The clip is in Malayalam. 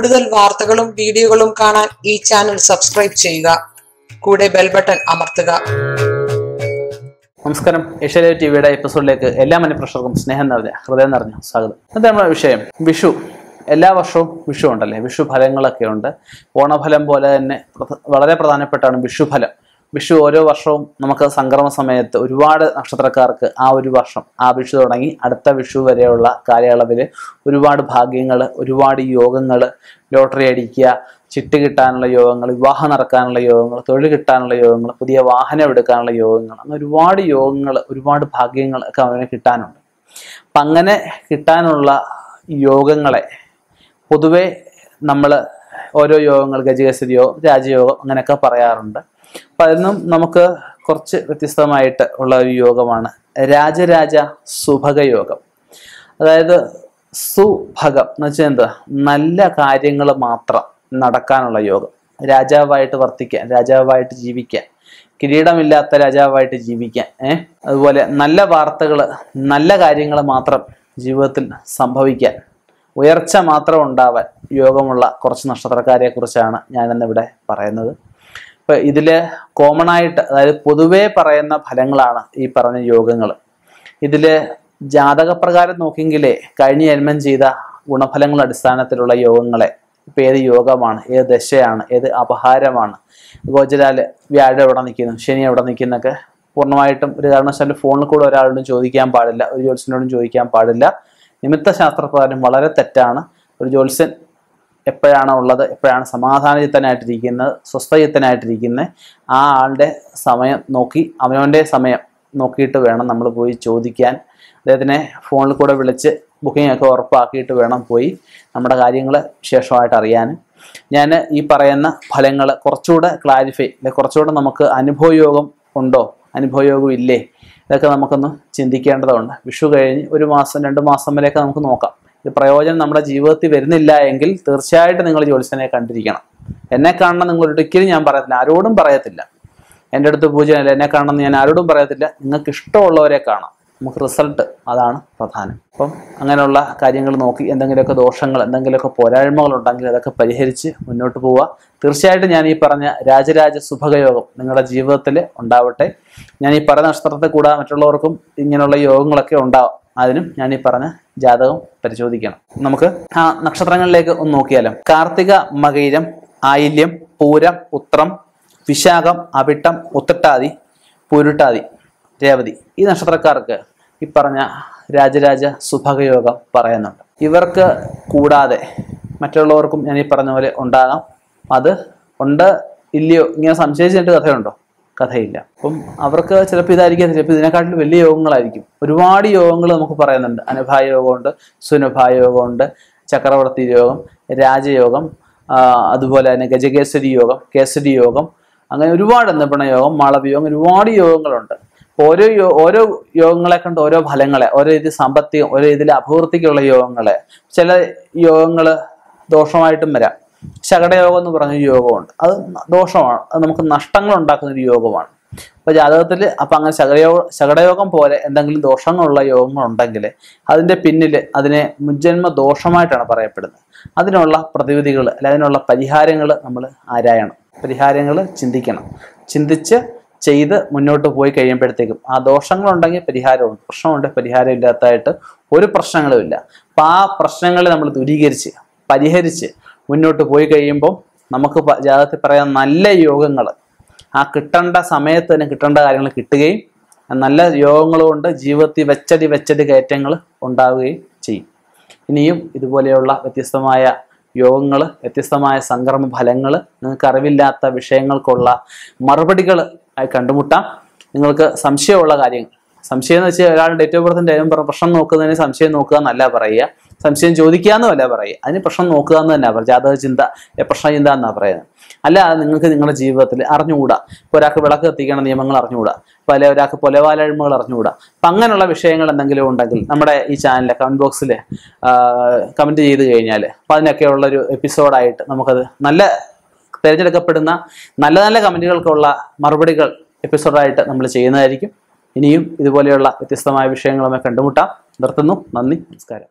കൂടുതൽ വാർത്തകളും വീഡിയോകളും കാണാൻ ഈ ചാനൽ സബ്സ്ക്രൈബ് ചെയ്യുക. കൂടെ ബെൽ ബട്ടൺ അമർത്തുക. നമസ്കാരം. ഏഷ്യാലേ ടിവിയുടെ എപ്പിസോഡിലേക്ക് എല്ലാ മനഃപ്രഷർക്കും സ്നേഹം നിറഞ്ഞ ഹൃദയം നിറഞ്ഞ സ്വാഗതം. ഇന്നത്തെ നമ്മുടെ വിഷയം വിഷു. എല്ലാ വർഷവും വിഷു ഉണ്ടല്ലേ? വിഷു ഫലങ്ങളൊക്കെ ഉണ്ട്. ഓണഫലം പോലെ തന്നെ വളരെ പ്രധാനപ്പെട്ടാണ് വിഷുഫലം. വിഷു ഓരോ വർഷവും നമുക്ക് സംക്രമ സമയത്ത് ഒരുപാട് നക്ഷത്രക്കാർക്ക് ആ ഒരു വർഷം ആ വിഷു തുടങ്ങി. അടുത്ത വിഷു വരെയുള്ള കാലയളവിൽ ഒരുപാട് ഭാഗ്യങ്ങൾ ഒരുപാട് യോഗങ്ങൾ ലോട്ടറി അടിക്കുക ചിട്ട് കിട്ടാനുള്ള യോഗങ്ങൾ വിവാഹം നടക്കാനുള്ള യോഗങ്ങൾ തൊഴിൽ കിട്ടാനുള്ള യോഗങ്ങൾ പുതിയ വാഹനം എടുക്കാനുള്ള യോഗങ്ങൾ അങ്ങനെ ഒരുപാട് യോഗങ്ങൾ ഒരുപാട് ഭാഗ്യങ്ങൾ ഒക്കെ അവന് കിട്ടാനുണ്ട്. അപ്പം അങ്ങനെ കിട്ടാനുള്ള യോഗങ്ങളെ പൊതുവെ നമ്മൾ ഓരോ യോഗങ്ങൾ ഗജകേസരി യോഗം രാജയോഗം അങ്ങനെയൊക്കെ പറയാറുണ്ട്. അപ്പം അതിൽ നമുക്ക് കുറച്ച് വ്യത്യസ്തമായിട്ട് ഉള്ള ഒരു യോഗമാണ്. രാജരാജ സുഭഗ യോഗം അതായത് സുഭഗം എന്ന് വെച്ചാൽ എന്താ? നല്ല കാര്യങ്ങൾ മാത്രം നടക്കാനുള്ള യോഗം. രാജാവായിട്ട് വർത്തിക്കാൻ രാജാവായിട്ട് ജീവിക്കാൻ കിരീടമില്ലാത്ത രാജാവായിട്ട് ജീവിക്കാൻ അതുപോലെ നല്ല വാർത്തകൾ നല്ല കാര്യങ്ങൾ മാത്രം ജീവിതത്തിൽ സംഭവിക്കാൻ ഉയർച്ച മാത്രം ഉണ്ടാവാൻ യോഗമുള്ള കുറച്ച് നക്ഷത്രക്കാരെ കുറിച്ചാണ് ഞാനിന്നിവിടെ പറയുന്നത്. ഇപ്പൊ ഇതിൽ കോമൺ ആയിട്ട് അതായത് പൊതുവേ പറയുന്ന ഫലങ്ങളാണ് ഈ പറഞ്ഞ യോഗങ്ങൾ ഇതിൽ ജാതകപ്രകാരം നോക്കിയെങ്കിലേ കഴിഞ്ഞ ജന്മം ചെയ്ത ഗുണഫലങ്ങൾ അടിസ്ഥാനത്തിലുള്ള യോഗങ്ങളെ ഇപ്പൊ ഏത് യോഗമാണ് ഏത് ദശയാണ് ഏത് അപഹാരമാണ്. ഗോചരാൽ വ്യാഴം എവിടെ നിൽക്കുന്നു ശനി എവിടെ നിൽക്കുന്നൊക്കെ പൂർണമായിട്ടും ഒരു കാരണവശാലും ഫോണിൽ കൂടെ ഒരാളോടും ചോദിക്കാൻ പാടില്ല ഒരു ജ്യോത്സ്യനോടും ചോദിക്കാൻ പാടില്ല. നിമിത്ത ശാസ്ത്രപ്രകാരം വളരെ തെറ്റാണ്. ഒരു ജ്യോത്സ്യൻ എപ്പോഴാണ് ഉള്ളത് എപ്പോഴാണ് സമാധാനചിത്തനായിട്ടിരിക്കുന്നത് സ്വസ്ഥചിത്തനായിട്ടിരിക്കുന്നത് ആ ആളുടെ സമയം നോക്കി അവനവന്റെ സമയം നോക്കിയിട്ട് വേണം നമ്മൾ പോയി ചോദിക്കാൻ. അദ്ദേഹത്തിനെ ഫോണിൽ കൂടെ വിളിച്ച് ബുക്കിംഗ് ഒക്കെ ഉറപ്പാക്കിയിട്ട് വേണം പോയി നമ്മുടെ കാര്യങ്ങൾ വിശേഷമായിട്ട് അറിയാൻ. ഞാൻ ഈ പറയുന്ന ഫലങ്ങൾ കുറച്ചുകൂടെ ക്ലാരിഫൈ അല്ലെ കുറച്ചുകൂടെ നമുക്ക് അനുഭവയോഗം ഉണ്ടോ? അനുഭവയോഗം ഇല്ലേ ഇതൊക്കെ നമുക്കൊന്ന് ചിന്തിക്കേണ്ടതുണ്ട്. വിഷു കഴിഞ്ഞ് ഒരു മാസം രണ്ട് മാസം വരെയൊക്കെ നമുക്ക് നോക്കാം. ഇത് പ്രയോജനം നമ്മുടെ ജീവിതത്തിൽ വരുന്നില്ല എങ്കിൽ തീർച്ചയായിട്ടും നിങ്ങൾ ജ്യോത്സ്യനെ കണ്ടിരിക്കണം. എന്നെ കാണണം നിങ്ങൾ ഒരിക്കലും ഞാൻ പറയത്തില്ല. ആരോടും പറയത്തില്ല. എന്റെ അടുത്ത് പൂജയല്ല എന്നെ കാണണം ഞാൻ ആരോടും പറയത്തില്ല. നിങ്ങൾക്ക് ഇഷ്ടമുള്ളവരെ കാണാം. നമുക്ക് റിസൾട്ട് അതാണ് പ്രധാനം. അപ്പം അങ്ങനെയുള്ള കാര്യങ്ങൾ നോക്കി എന്തെങ്കിലുമൊക്കെ ദോഷങ്ങൾ എന്തെങ്കിലുമൊക്കെ പോരായ്മകൾ ഉണ്ടെങ്കിൽ അതൊക്കെ പരിഹരിച്ച് മുന്നോട്ട് പോവുക. തീർച്ചയായിട്ടും ഞാൻ ഈ പറഞ്ഞ രാജരാജ സുഭകയോഗം നിങ്ങളുടെ ജീവിതത്തിൽ ഉണ്ടാവട്ടെ. ഞാൻ ഈ പറഞ്ഞ നക്ഷത്രത്തെ കൂടാതെ മറ്റുള്ളവർക്കും ഇങ്ങനെയുള്ള യോഗങ്ങളൊക്കെ ഉണ്ടാവും. അതിനും ഞാൻ ഈ പറഞ്ഞ ജാതകം പരിശോധിക്കണം. നമുക്ക് ആ നക്ഷത്രങ്ങളിലേക്ക് ഒന്ന് നോക്കിയാലും. കാർത്തിക മകയിരം ആയില്യം പൂരം ഉത്രം വിശാഖം അവിട്ടം ഉത്തട്ടാതി പൂരുട്ടാതി രേവതി. ഈ നക്ഷത്രക്കാർക്ക് ഈ പറഞ്ഞ രാജരാജ സുഭഗയോഗം പറയുന്നുണ്ട്. ഇവർക്ക് കൂടാതെ മറ്റുള്ളവർക്കും ഞാൻ ഈ പറഞ്ഞ പോലെ ഉണ്ടാകാം. അത് ഉണ്ട് ഇല്ലയോ ഇങ്ങനെ സംശയിച്ചിട്ട് കഥയുണ്ടോ? കഥയില്ല. അപ്പം അവർക്ക് ചിലപ്പോൾ ഇതായിരിക്കും ചിലപ്പോൾ ഇതിനെക്കാട്ടിലും വലിയ യോഗങ്ങളായിരിക്കും. ഒരുപാട് യോഗങ്ങൾ നമുക്ക് പറയുന്നുണ്ട്. അനുഭായ യോഗമുണ്ട് സുനഭായ യോഗമുണ്ട് ചക്രവർത്തി യോഗം രാജയോഗം അതുപോലെ തന്നെ ഗജകേസരി യോഗം കേസരി യോഗം അങ്ങനെ ഒരുപാട് നിപുണ യോഗം മാളവയോഗം ഒരുപാട് യോഗങ്ങളുണ്ട്. ഓരോ ഓരോ യോഗങ്ങളെ കണ്ട് ഓരോ ഫലങ്ങളെ ഓരോ ഇത് സാമ്പത്തികം ഓരോ ഇതിൽ അഭിവൃദ്ധിക്കുള്ള യോഗങ്ങളെ ചില യോഗങ്ങൾ ദോഷമായിട്ടും വരാം. ശകടയോഗം എന്ന് പറഞ്ഞൊരു യോഗമുണ്ട്. അത് ദോഷമാണ്. അത് നമുക്ക് നഷ്ടങ്ങൾ ഉണ്ടാക്കുന്ന ഒരു യോഗമാണ്. അപ്പൊ ജാതകത്തിൽ അപ്പൊ അങ്ങനെ ശകടയോഗ ശകടയോഗം പോലെ എന്തെങ്കിലും ദോഷങ്ങളുള്ള യോഗങ്ങൾ ഉണ്ടെങ്കിൽ അതിന്റെ പിന്നിൽ അതിനെ മുജ്ജന്മ ദോഷമായിട്ടാണ് പറയപ്പെടുന്നത്. അതിനുള്ള പ്രതിവിധികൾ അല്ലെ അതിനുള്ള പരിഹാരങ്ങൾ നമ്മൾ ആരായണം. പരിഹാരങ്ങൾ ചിന്തിക്കണം. ചിന്തിച്ച് ചെയ്ത് മുന്നോട്ട് പോയി കഴിയുമ്പോഴത്തേക്കും ആ ദോഷങ്ങളുണ്ടെങ്കിൽ പരിഹാരമുണ്ട്. പ്രശ്നമുണ്ട് പരിഹാരം ഇല്ലാത്തതായിട്ട് ഒരു പ്രശ്നങ്ങളുമില്ല അപ്പം ആ പ്രശ്നങ്ങളെ നമ്മൾ ദൂരീകരിച്ച് പരിഹരിച്ച് മുന്നോട്ട് പോയി കഴിയുമ്പോൾ നമുക്ക് ജാതകത്തിൽ പറയാൻ നല്ല യോഗങ്ങൾ. ആ കിട്ടേണ്ട സമയത്ത് തന്നെ കിട്ടേണ്ട കാര്യങ്ങൾ കിട്ടുകയും നല്ല യോഗങ്ങൾ കൊണ്ട് ജീവിതത്തിൽ വെച്ചടി വെച്ചടി കയറ്റങ്ങൾ ഉണ്ടാവുകയും ചെയ്യും. ഇനിയും ഇതുപോലെയുള്ള വ്യത്യസ്തമായ യോഗങ്ങൾ വ്യത്യസ്തമായ സംക്രമ ഫലങ്ങൾ നിങ്ങൾക്ക് അറിവില്ലാത്ത വിഷയങ്ങൾക്കുള്ള മറുപടികൾ കണ്ടുമുട്ടാം. നിങ്ങൾക്ക് സംശയമുള്ള കാര്യങ്ങൾ. സംശയം എന്ന് വെച്ചാൽ ഒരാളുടെ ഡേറ്റ് ഓഫ് ബർത്തിന്റെ പ്രശ്നം നോക്കുന്നതിന് സംശയം നോക്കുക എന്നല്ല പറയുക. സംശയം ചോദിക്കുക എന്നല്ല പറയുക. അതിന് പ്രശ്നം നോക്കുക എന്ന് തന്നെ പറയുക. ജാതക ചിന്ത പ്രശ്ന ചിന്ത എന്നാണ് പറയുന്നത്. അല്ല നിങ്ങൾക്ക് നിങ്ങളുടെ ജീവിതത്തിൽ അറിഞ്ഞുകൂടാ. ഇപ്പോൾ ഒരാൾക്ക് വിളക്ക് കത്തിക്കണ നിയമങ്ങൾ അറിഞ്ഞുകൂടാ. പല ഒരാൾക്ക് പൊലവാലഴിമകൾ അറിഞ്ഞുകൂടാ. അപ്പം അങ്ങനെയുള്ള വിഷയങ്ങൾ എന്തെങ്കിലും ഉണ്ടെങ്കിൽ നമ്മുടെ ഈ ചാനലിലെ കമന്റ് ബോക്സിൽ കമന്റ് ചെയ്ത് കഴിഞ്ഞാൽ അപ്പോൾ അതിനൊക്കെയുള്ള ഒരു എപ്പിസോഡായിട്ട് നമുക്കത് നല്ല തിരഞ്ഞെടുക്കപ്പെടുന്ന നല്ല നല്ല കമന്റുകൾക്കുള്ള മറുപടികൾ എപ്പിസോഡായിട്ട് നമ്മൾ ചെയ്യുന്നതായിരിക്കും. ഇനിയും ഇതുപോലെയുള്ള വ്യത്യസ്തമായ വിഷയങ്ങളുമായി കണ്ടുമുട്ടാം. നിർത്തുന്നു. നന്ദി. നമസ്കാരം.